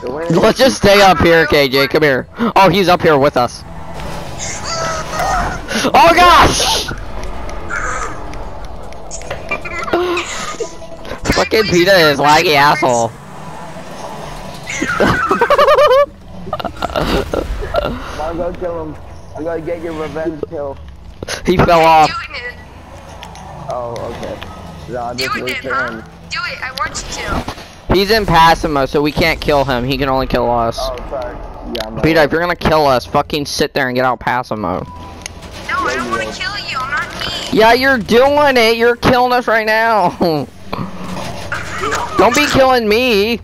So Let's just stay up here, KJ. Come here. Oh, he's up here with us. Oh gosh! Fucking Peter is laggy asshole. I'm gonna kill him. I'm gonna get your revenge kill. he fell off. Do it. Oh, okay. So I'll Do just it, wait then, huh? Do it. I want you to. He's in passive mode, so we can't kill him. He can only kill us. Oh. Yeah, I'm if you're gonna kill us, fucking sit there and get out passive mode. No, I don't want to kill you. I'm not mean. Yeah, you're doing it. You're killing us right now. Don't be killing me.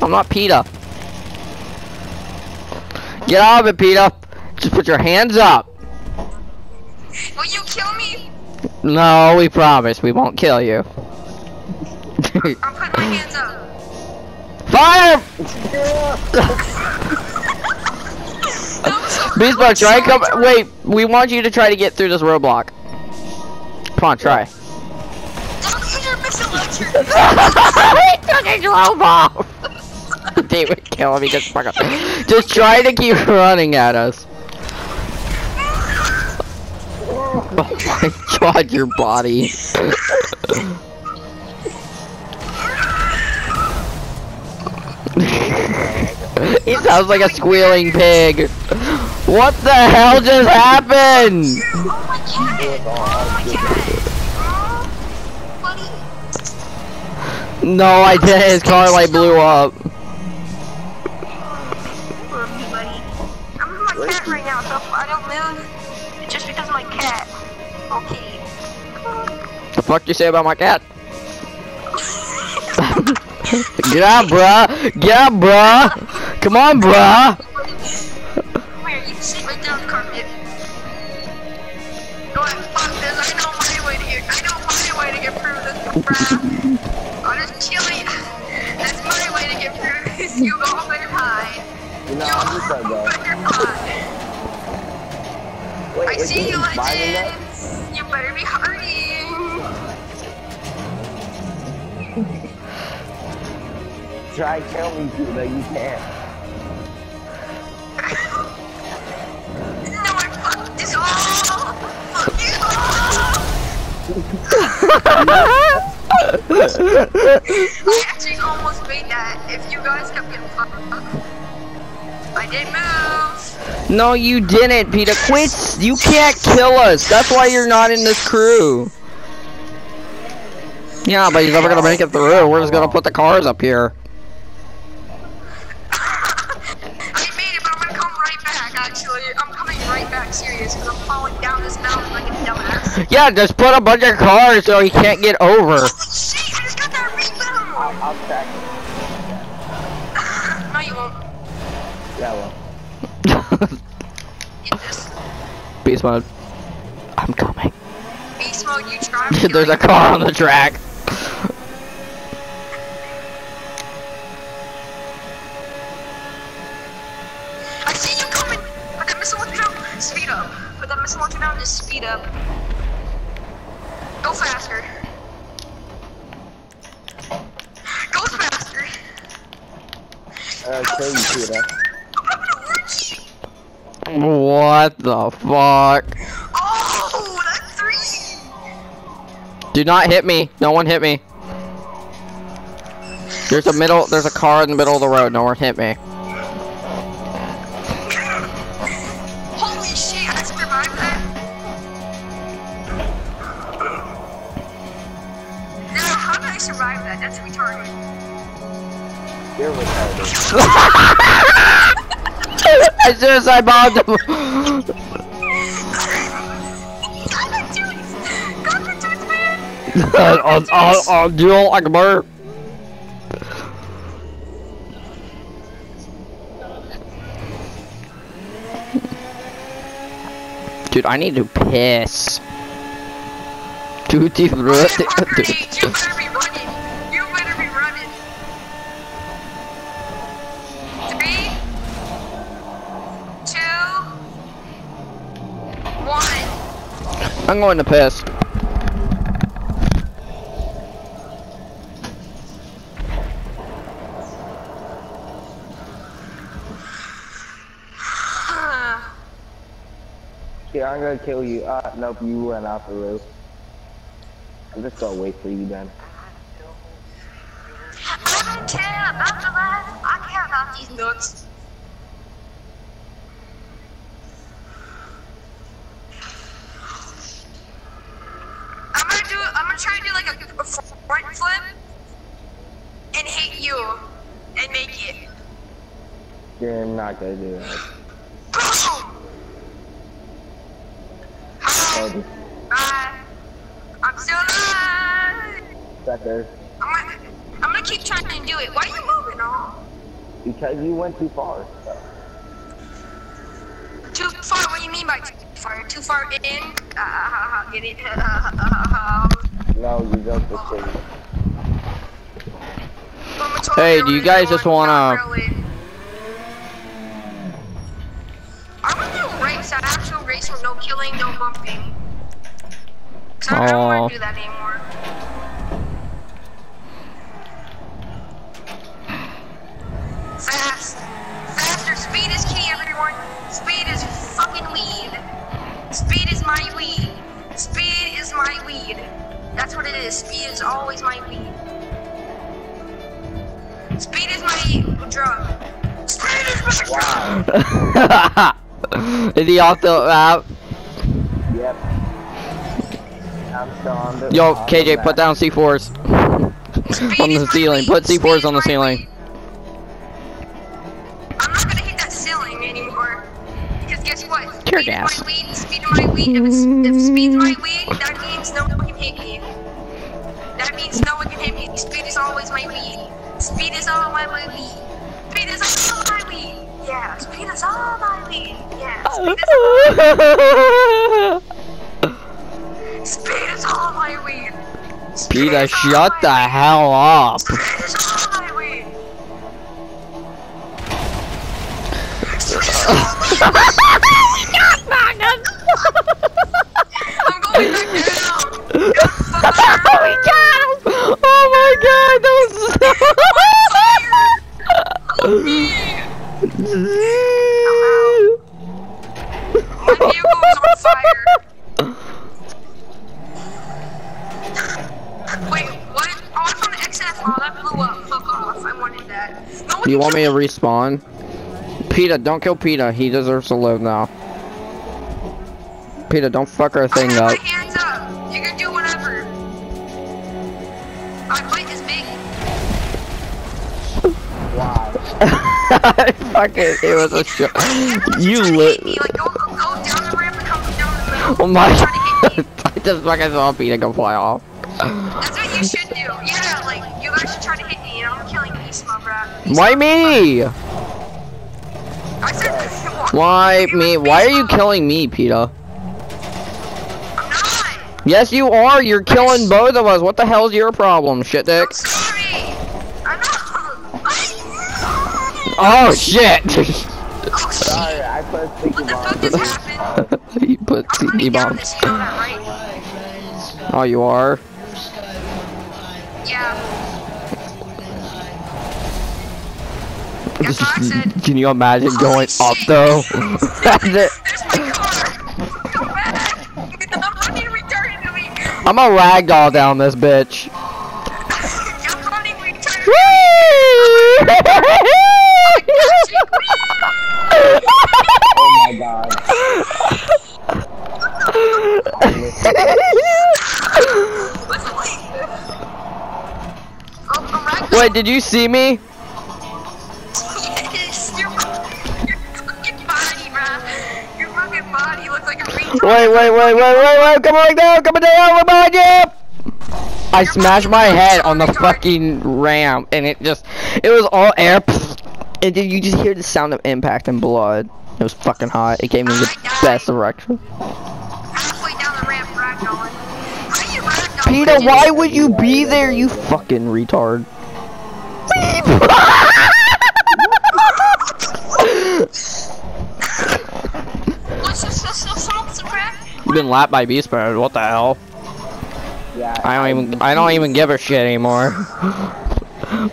I'm not PETA. Get out of it, PETA. Just put your hands up. Will you kill me? No, we promise we won't kill you. I'm putting my hands up. Fire! I'm sorry. Beast Mode, try and come. Wait, we want you to try to get through this roadblock. Come on, try. Don't you're missing lecture. he took his robe off. David, kill him. He just fuck up. Just try to keep running at us. Oh my god, your body. He sounds like a squealing pig. What the hell just happened? Oh. No, I did. His car light blew up. Buddy. I'm with my cat right now, so I don't move, just because of my cat. Okay. The fuck you say about my cat? Get out, bruh. Get out, bruh. Come on, bruh. Come here, you can sit right down the carpet. Go ahead, fuck this. I know my way to get. I know my way to get through this, bruh. I'll just chill it. That's my way to get through this. You go up and hide. You know, You I'm just go gonna go. up and hide. Wait, I see you, smiling at- You better be hurting. Try and kill me, Peter. You can't. I actually almost made that if you guys kept getting fucked up. I did move. No, you didn't, Peter. Quit. You can't kill us. That's why you're not in this crew. Yeah, but he's never gonna make it through. We're just gonna put the cars up here. Yeah, just put a bunch of cars so he can't get over. Holy shit, I just got that rebound! I'll, I'll track it. No, you won't. Yeah, well. Get this. Beast mode. I'm coming. Beast mode, you try. There's a car on the track. What the fuck? Oh, that's three. Do not hit me. No one hit me. There's a middle. There's a car in the middle of the road. No one hit me. Holy shit, I survived that. No, how did I survive that? That's retarded. You're retarded. I suicide bombed him. God, that dude's, God, that dude's. I'll, I'll, I'll do it like a bird. Dude, I need to piss. Tutti Fire frutti. I'm going to piss. Yeah, I'm gonna kill you. Uh, nope, you ran off the roof. I'm just gonna wait for you then. I don't care about the land. I care about these nuts. You're not gonna do that. Boom! Hi. just Bye. I'm still alive. sucker. I'm gonna, I'm gonna keep trying to do it. Why are you moving on? Because you went too far. Too far? What do you mean by too far? Too far in? Uh, get it? No, you jumped the city. Hey, do you guys just wanna- actual with no killing, no bumping. Cause I don't want to do that anymore. Fast. Faster. Speed is key, everyone. Speed is fucking weed. Speed is my weed. Speed is my weed. That's what it is. Speed is always my weed. Speed is my drug. Speed is my drug. Is he off the map? Yep. I'm still on the. Yo, on the KJ, put down C4s. Speed on the ceiling. weed. Put C4s is on the ceiling. I'm not gonna hit that ceiling anymore. Because guess what? Tear speed gas. Is my weed. Speed of my weed. If, if speed's my weed, that means no one can hit me. That means no one can hit me. Speed is always my weed. Speed is all my weed. Speed is all my weed. Yeah, speed is all my weed. Yeah, speed is all, speed is all my weed. Speed Peter, is shut the weed. hell up. Speed is all my weed. I'm going back down. we got him! Oh my god, that Help me. was My vehicle is on fire. Wait, what? Oh, it's on the XF. Oh, that blew up. Fuck off. I wanted that. No one Do you can want me to respawn? Peter, don't kill Peter. He deserves to live now. Peter, don't fuck our thing up. hands up. You can do whatever. My plate is big. Wow. fuck it, it was a shot. You lit. me, Like, go, go, go down the ramp and come down the middle. Oh my god. I just fucking saw Peter go fly off. That's what you should do. Why me? Why me? Why are you killing me, Peter? Yes, you are. You're killing both of us. What the hell's your problem, shit dick? Sorry. I'm not. Oh shit! oh shit. Sorry, I put sticky What the fuck bomb. just happened? you put I'm CD bombs. this, you know that, right? Oh, you are. Yeah. Can you imagine Holy going up though? That's it. There's my car. Come back. I'm running retarded to a ragdoll down this bitch. I'm running retarded. Oh my god. Wait, did you see me? Looks like a retard. Wait, wait, wait, wait, wait, wait! Come on down, come on down, behind you! I smashed my head on the fucking ramp, and it just, it was all air, and then you just hear the sound of impact and blood. It was fucking hot. It gave me the oh best erection. Halfway down the ramp, ragdolling. How you ragdolling? Peter, why would you be there, you fucking retard? What's this? This this smoke some crack? You've been lapped by beast mode. What the hell? Yeah. I don't even. I don't even give a shit anymore. Go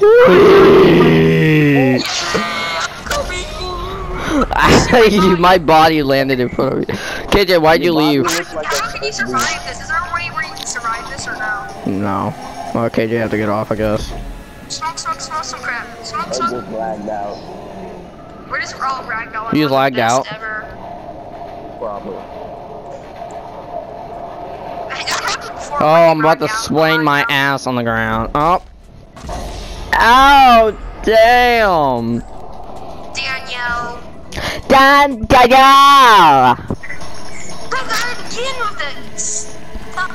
big boy. you, my body landed in front of you. KJ, why'd you leave? looks like can you survive this? Is there a way where you can survive this or no? No. Well, KJ have to get off, I guess. Smoke, smoke, smoke some crap. Smoke, I smoke. just lagged out. We're just all ragdoll. You lagged out? Ever. Probably. Oh, I'm about to swain my ass on the ground. Oh. Ow, damn. Danielle. Dan, da, da. Go ahead again with it. Stop.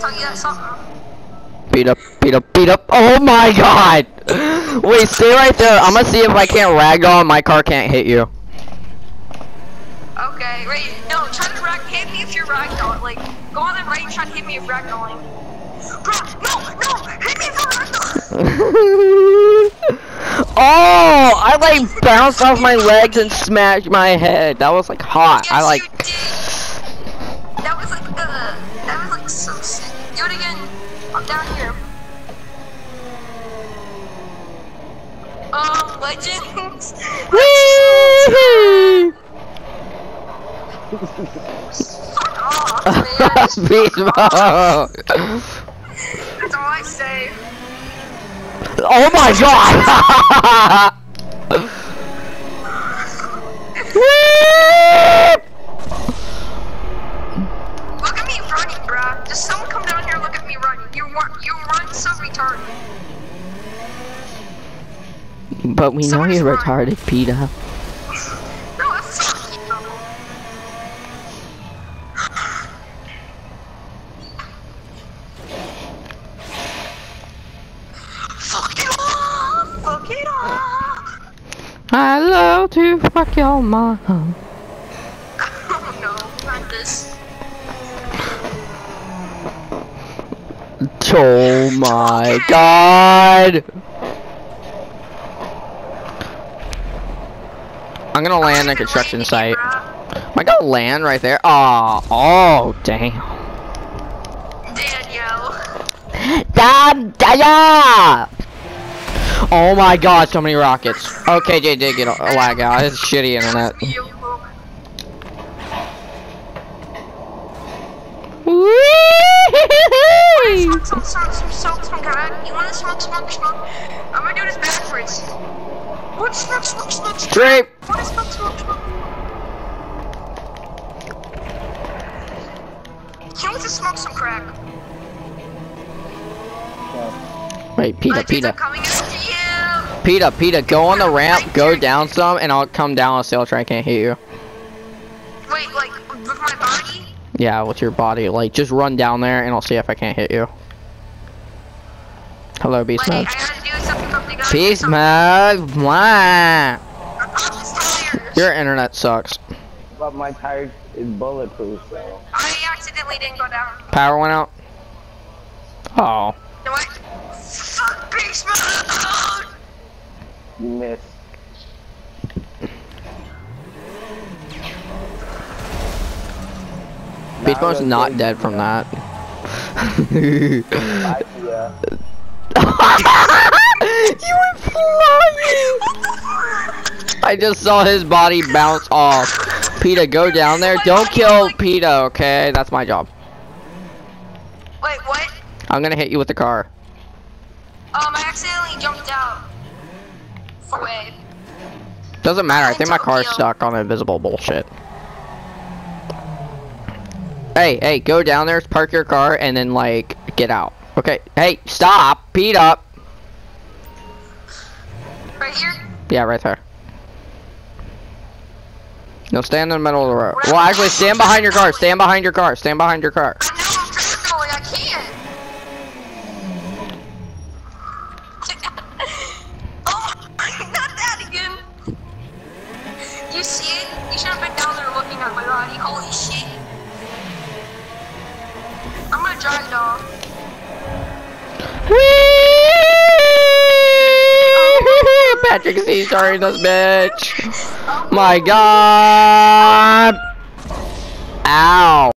Tell you that something. Beat up, beat up, beat up. Oh my god. Wait, stay right there. I'm gonna see if I can't ragdoll and my car can't hit you. Okay, right. No, try to rag. Hit me if you're ragdolling. Like, go on the right and try to hit me if ragdolling. Bro, no, no, hit me if you're ragdolling. oh, I like bounced off my legs and smashed my head. That was like hot. Yes, I like. That was like, uh, that was like so sick. Do it again. I'm down here. Um, legends. Whee! Fuck off, man. Beast mode. That's all I say. Oh my god! Whee! Look at me running, bruh. Just someone come down here look at me running. You run, you run so retarded. but we know you're retarded, Peter. No, fuck you. Fuck it off! Fuck it off! I love to fuck your mom. Oh no, not this. Oh my god! I'm gonna land in a construction site. Am I gonna land right there? Oh, oh, damn. Danielle. Damn, damn! Oh my god, so many rockets. Okay, Jay did get a, lag out. It's shitty internet. Smoke? Wait, Peta, Legends are Peta. coming after you. Peta, Peta, go on the ramp, go down some, and I'll come down a sail train, I can't hit you. Wait, like with my body? Yeah, with your body. Like, just run down there, and I'll see if I can't hit you. Hello, Beast Like, Mode. I gotta do something. something, gotta do Beast. Mode! Mwah. I'm just tired. Your internet sucks. But my tire is bulletproof, so. I accidentally didn't go down. Power went out? Oh. You know what? Fuck beast mode! You missed. Beast Now not dead from that. I, you were flying! I just saw his body bounce off. Peta, go down there. Don't kill Peta, okay? That's my job. Wait, what? I'm gonna hit you with the car. Um, I accidentally jumped out. Away. Doesn't matter. I think my car's stuck on invisible bullshit. Hey, hey, go down there, park your car, and then like get out. Okay. Hey, stop. Pete up. Right here? Yeah, right there. No, stand in the middle of the road. Well, actually, stand behind your car. Stand behind your car. Stand behind your car. Patrick this bitch. My God. Ow.